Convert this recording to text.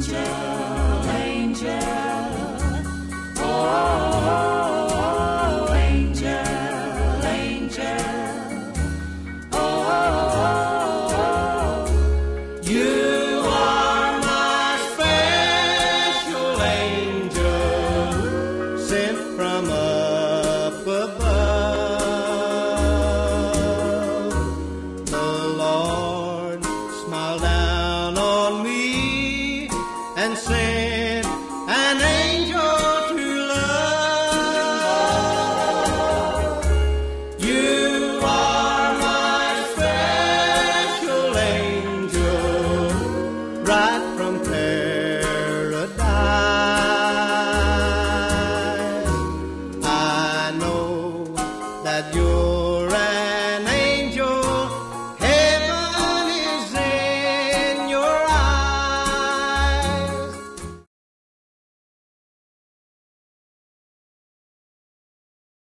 angel, angel. Oh, oh, oh, oh angel, angel. and sent an angel to love. You are my special angel, right from paradise. I know that you're.